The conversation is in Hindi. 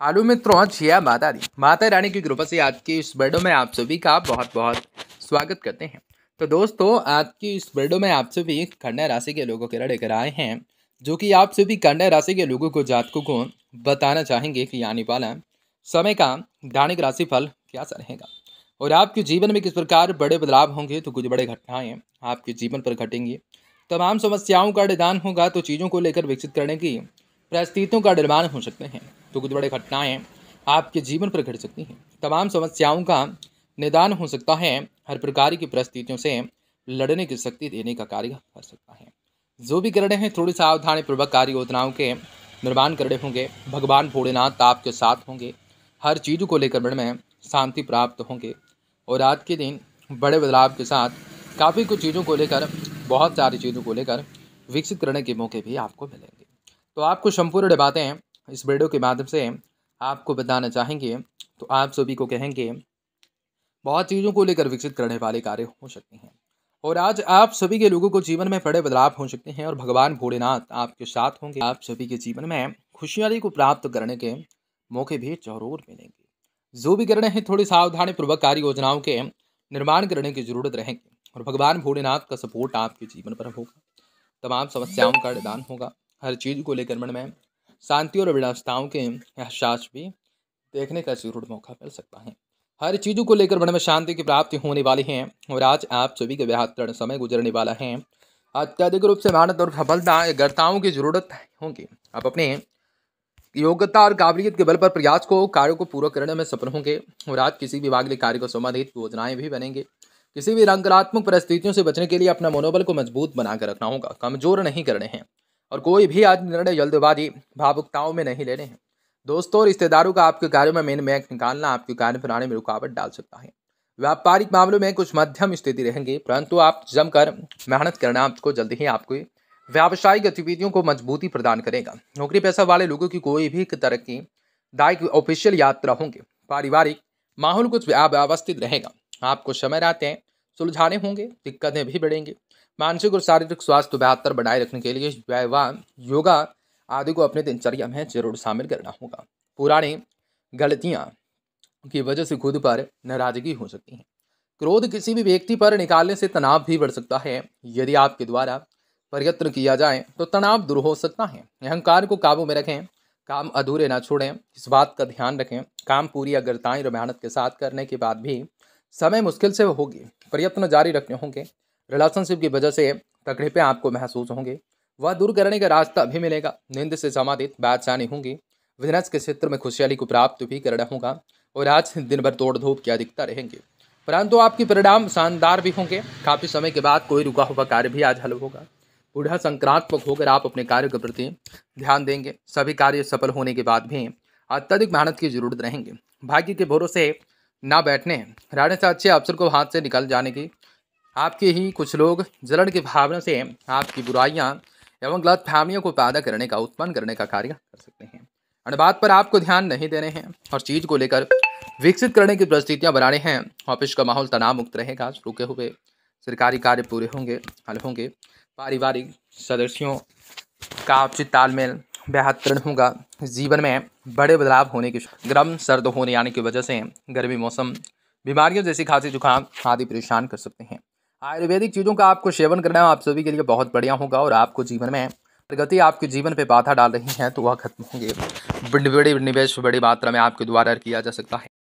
हेलो मित्रों जय माता दी। माता रानी की कृपा से आज की इस वीडियो में आप सभी का बहुत बहुत स्वागत करते हैं। तो दोस्तों, आज की इस वीडियो में आप सभी कन्या राशि के लोगों के लेकर आए हैं, जो कि आप सभी कन्या राशि के लोगों को जातकों को बताना चाहेंगे कि आने वाला समय का दैनिक राशि फल क्या सा रहेगा? और आपके जीवन में किस प्रकार बड़े बदलाव होंगे तो कुछ बड़े घटनाएँ आपके जीवन पर घटेंगी। तमाम समस्याओं का निदान होगा तो चीज़ों को लेकर विकसित करने की परिस्थितियों का निर्माण हो सकते हैं। तो कुछ बड़े घटनाएँ आपके जीवन पर घट सकती हैं। तमाम समस्याओं का निदान हो सकता है, हर प्रकार की परिस्थितियों से लड़ने की शक्ति देने का कार्य कर सकता है। जो भी कर रहे हैं, थोड़ी सावधानी पूर्वक कार्य योजनाओं के निर्माण कर रहे होंगे। भगवान भोलेनाथ आपके साथ होंगे। हर चीज़ को लेकर मन में शांति प्राप्त होंगे। और आज के दिन बड़े बदलाव के साथ काफ़ी कुछ चीज़ों को लेकर, बहुत सारी चीज़ों को लेकर विकसित करने के मौके भी आपको मिलेंगे। तो आपको संपूर्ण बातें इस वीडियो के माध्यम से आपको बताना चाहेंगे तो आप सभी को कहेंगे, बहुत चीज़ों को लेकर विकसित करने वाले कार्य हो सकते हैं। और आज आप सभी के लोगों को जीवन में बड़े बदलाव हो सकते हैं और भगवान भोलेनाथ आपके साथ होंगे। आप सभी के जीवन में खुशहाली को प्राप्त करने के मौके भी ज़रूर मिलेंगे। जो भी करने हैं, थोड़ी सावधानी पूर्वक कार्य योजनाओं के निर्माण करने की ज़रूरत रहेगी और भगवान भोलेनाथ का सपोर्ट आपके जीवन पर होगा। तमाम समस्याओं का निदान होगा। हर चीज़ को लेकर मन में शांति और विलासताओं के एहसास भी देखने का ज़रूर मौका मिल सकता है। हर चीज़ों को लेकर मन में शांति की प्राप्ति होने वाली है और आज आप सभी के बेहतरीन समय गुजरने वाला है। अत्यधिक रूप से मेहनत और सफलता गर्ताओं की ज़रूरत होगी। आप अपने योग्यता और काबिलियत के बल पर प्रयास को, कार्य को पूरा करने में सफल होंगे और आज किसी भी विभाग कार्य को संबंधित योजनाएँ भी बनेंगे। किसी भी नकारात्मक परिस्थितियों से बचने के लिए अपना मनोबल को मज़बूत बनाकर रखना होगा। कमज़ोर नहीं करने हैं। और कोई भी आज निर्णय जल्दबाजी, भावुकताओं में नहीं लेने हैं। दोस्तों रिश्तेदारों का आपके कार्यों में मेन मैक निकालना आपके कार्य बनाने में रुकावट डाल सकता है। व्यापारिक मामलों में कुछ मध्यम स्थिति रहेंगे, परंतु आप जमकर मेहनत करना आपको जल्द ही आपको व्यावसायिक गतिविधियों को मजबूती प्रदान करेगा। नौकरी पैसा वाले लोगों की कोई भी तरह की दायिक ऑफिशियल यात्रा होंगे। पारिवारिक माहौल कुछ अव्यवस्थित रहेगा। आपको समय रहते हैं सुलझाने होंगे, दिक्कतें भी बढ़ेंगी। मानसिक और शारीरिक स्वास्थ्य को बेहतर बनाए रखने के लिए व्यायाम, योगा आदि को अपने दिनचर्या में ज़रूर शामिल करना होगा। पुरानी गलतियाँ की वजह से खुद पर नाराज़गी हो सकती है। क्रोध किसी भी व्यक्ति पर निकालने से तनाव भी बढ़ सकता है। यदि आपके द्वारा प्रयत्न किया जाए तो तनाव दूर हो सकता है। अहंकार को काबू में रखें, काम अधूरे ना छोड़ें, इस बात का ध्यान रखें। काम पूरी अगरताएँ और मेहनत के साथ करने के बाद भी समय मुश्किल से होगी, प्रयत्न जारी रखने होंगे। रिलेशनशिप की वजह से तकलीफें आपको महसूस होंगे। वह दूर करने का रास्ता भी मिलेगा। नींद से संबंधित बादशानी होंगी। बिज़नेस के क्षेत्र में खुशहाली को प्राप्त भी करना होगा और आज दिन भर तोड़ धूप की अधिकता रहेंगे। परंतु आपके परिणाम शानदार भी होंगे। काफ़ी समय के बाद कोई रुका हुआ कार्य भी आज हल होगा। बूढ़ा संक्रांतक होकर आप अपने कार्य के प्रति ध्यान देंगे। सभी कार्य सफल होने के बाद भी अत्यधिक मेहनत की ज़रूरत रहेंगे। भाग्य के भरोसे ना बैठने। से अच्छे अवसर को हाथ से निकल जाने की। आपके ही कुछ लोग जलन की भावना से आपकी बुराइयाँ एवं गलत फहमियों को पैदा करने का, उत्पन्न करने का कार्य कर सकते हैं। बात पर आपको ध्यान नहीं देने हैं और चीज़ को लेकर विकसित करने की परिस्थितियाँ बनाने हैं। ऑफ़िस का माहौल तनाव मुक्त रहेगा रुके हुए सरकारी कार्य पूरे होंगे, हल होंगे। पारिवारिक सदस्यों का आपसी तालमेल बेहतरीन होगा। जीवन में बड़े बदलाव होने की गर्म सर्द होने आने की वजह से गर्मी मौसम, बीमारियों जैसी खांसी जुकाम आदि परेशान कर सकते हैं। आयुर्वेदिक चीज़ों का आपको सेवन करना आप सभी के लिए बहुत बढ़िया होगा और आपको जीवन में प्रगति आपके जीवन पे बाधा डाल रही है तो वह खत्म होंगे। बड़ी बड़ी निवेश बड़ी मात्रा में आपके द्वारा किया जा सकता है।